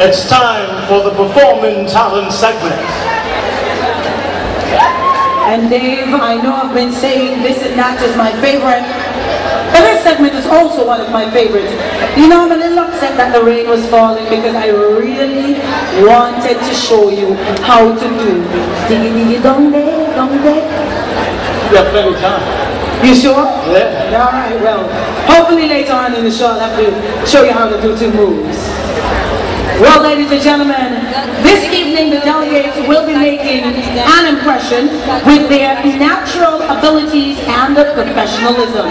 It's time for the Performing Talent segment. And Dave, I know I've been saying this and that is my favorite, but this segment is also one of my favorites. You know, I'm a little upset that the rain was falling because I really wanted to show you how to do diggy diggy dong day, dong day. You have plenty of time. You sure? Yeah. All right, well, hopefully later on in the show I'll have to show you how to do two moves. Well, ladies and gentlemen, this evening the delegates will be making an impression with their natural abilities and professionalism.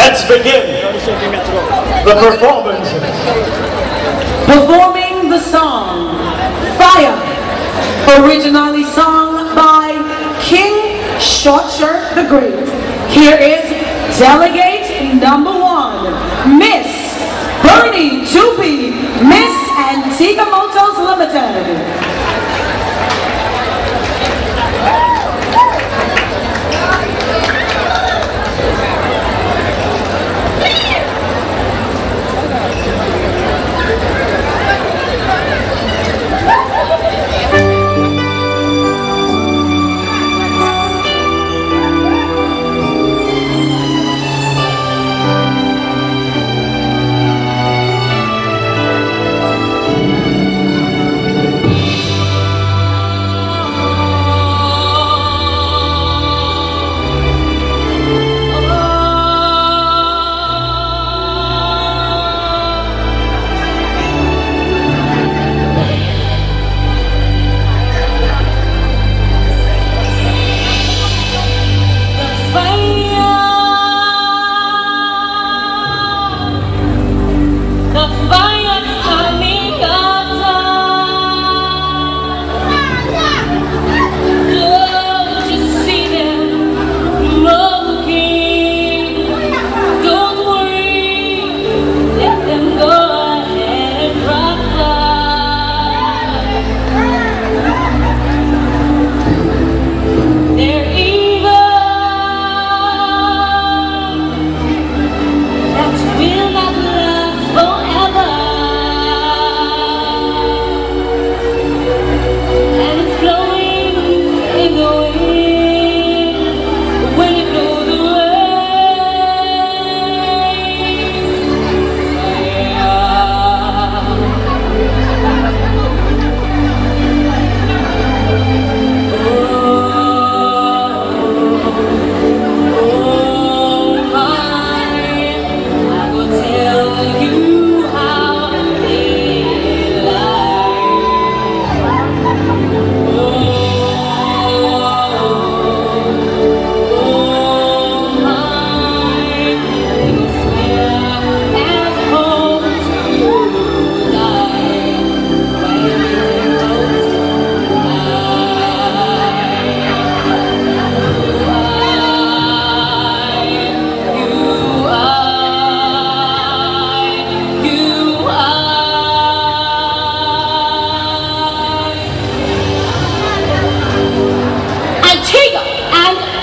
Let's begin the performance. Performing the song, Fire, originally sung by King Shortshirt the Great. Here is delegate number one, Miss Bernie Dupie, Miss Antigua Motors Limited.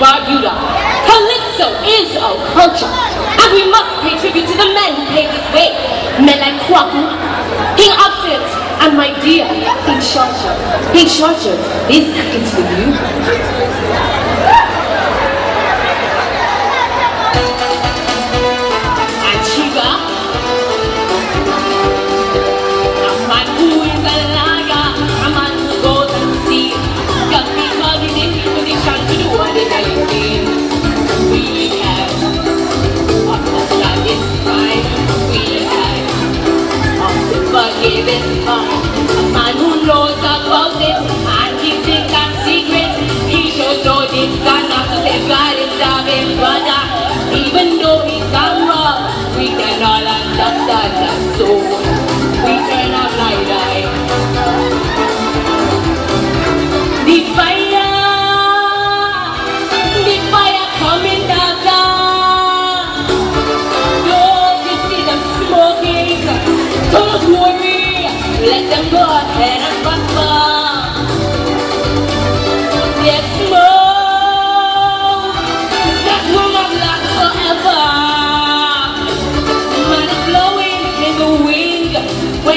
Barbuda. Calypso is our culture, and we must pay tribute to the men who paved this way. Men like Kwaku, King Absent, and my dear King Shortshirt. King Shortshirt, this is for you. All understand that so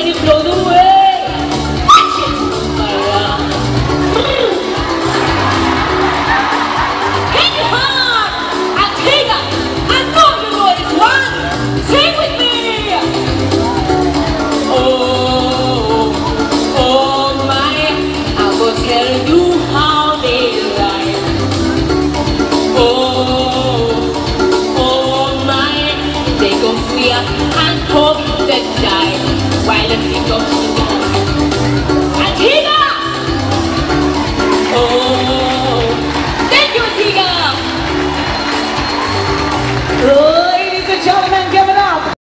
Ele produz.